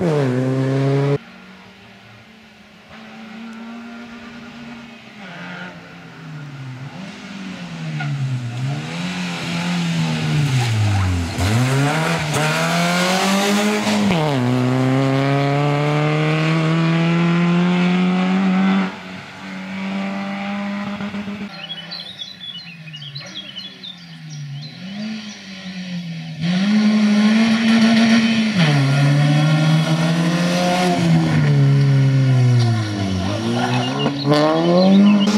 Mm-hmm. Música